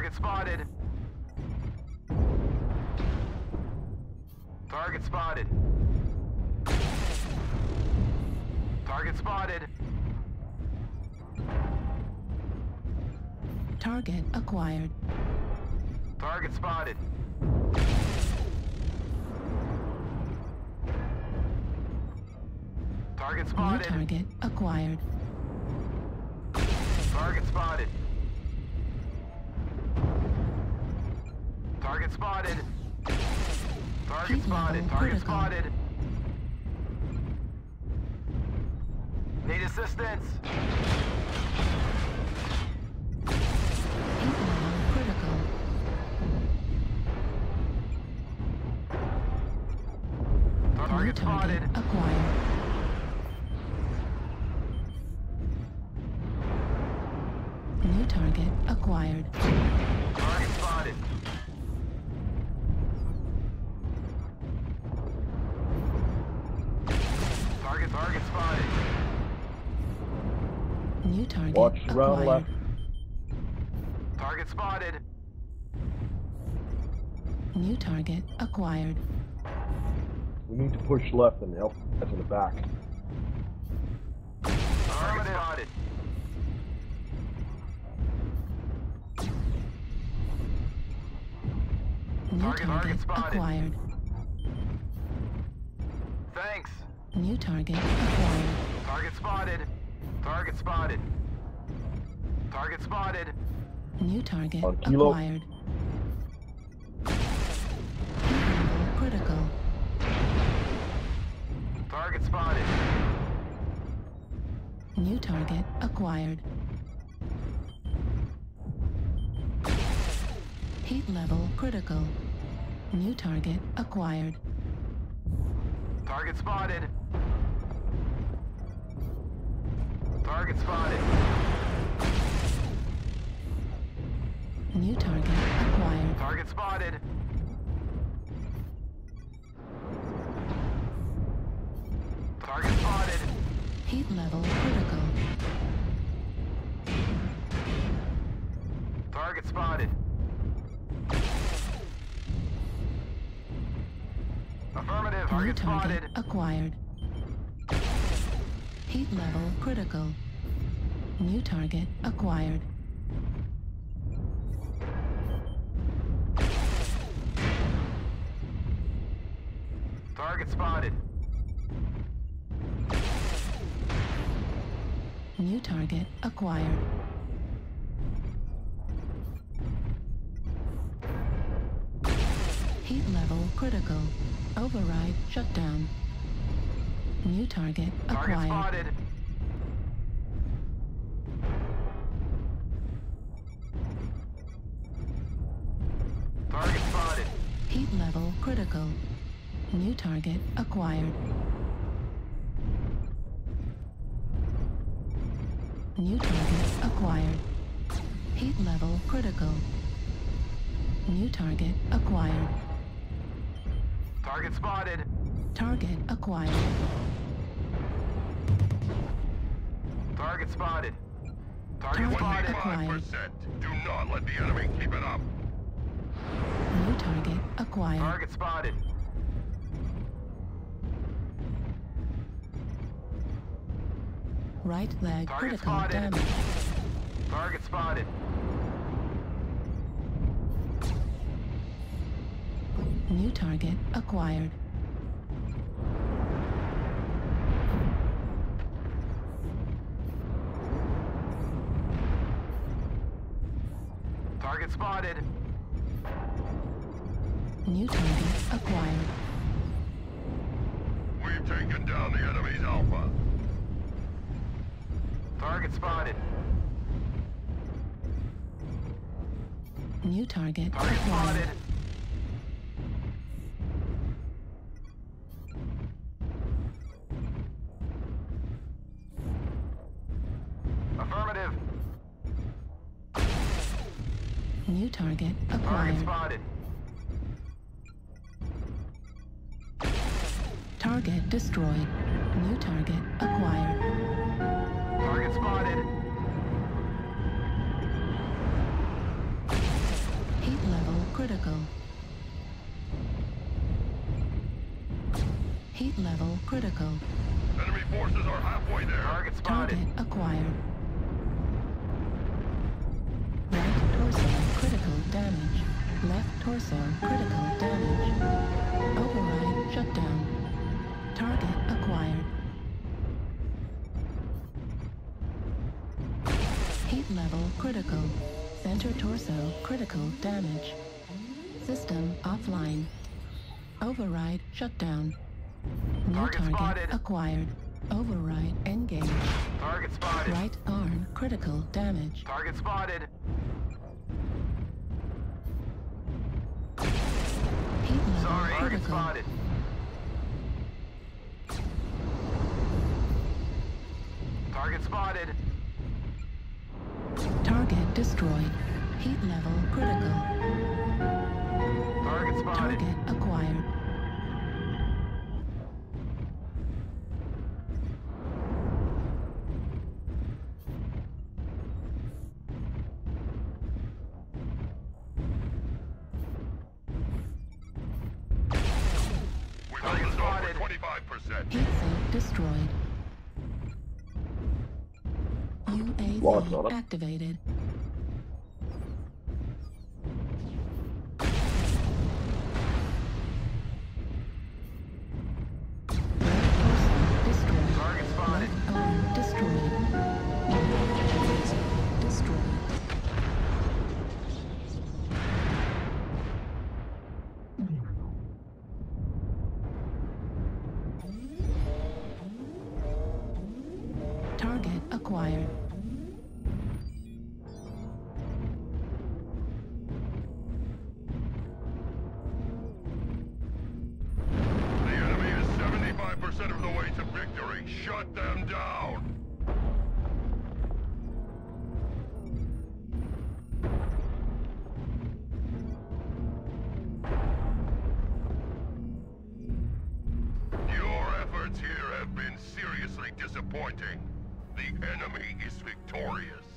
Target spotted. Target spotted. Target spotted. Target acquired. Target spotted. Target spotted. New target acquired. Target spotted. Target spotted. Target spotted. Target spotted. Need assistance. Heat level critical. New Target spotted. acquired. New target acquired. Target spotted. Target Watch around acquired. left. Target spotted. New target acquired. We need to push left and help us in the back. Target spotted. New Target, target target acquired. Thanks. New target acquired. Target spotted. Target spotted. Target spotted. New target acquired. Heat level critical. Target spotted. New target acquired. Heat level critical. New target acquired. Target spotted. Target spotted. New target acquired. Target spotted. Target spotted. Heat level critical. Target spotted. Affirmative. New Target target spotted. acquired. Heat level critical. New target acquired. Target spotted. New target acquired. Heat level critical. Override shutdown. New target Target acquired. spotted. New target acquired. New target acquired. Heat level critical. New target acquired. Target spotted. Target acquired. Target spotted. Target Target spotted. acquired. Do not let the enemy keep it up. New target acquired. Target spotted. Right leg Target critical spotted. damage. Target spotted. New target acquired. Target spotted. New target acquired. We've taken down the enemy's Alpha. Target spotted. New target Target acquired. spotted. Affirmative. New target acquired. Target spotted. Target destroyed. New target acquired. Target spotted. critical. Heat level critical. Enemy forces are halfway there. Target spotted. Target acquired. Right torso critical damage. Left torso critical damage. Override shutdown. Target acquired. Heat level critical. Center torso critical damage. System offline. Override shutdown. New Target target spotted. acquired. Override engaged. Target spotted. Right arm critical damage. Target spotted. Heat level Sorry. Target spotted. Target spotted. Target destroyed. Heat level critical. Target spotted. Target acquired. We've Target held this off spotted. 25%. Heat sink destroyed. Locked on UAV activated. Right torso destroyed. Target spotted. Left destroyed. Destroyed. Target acquired. Disappointing. The enemy is victorious.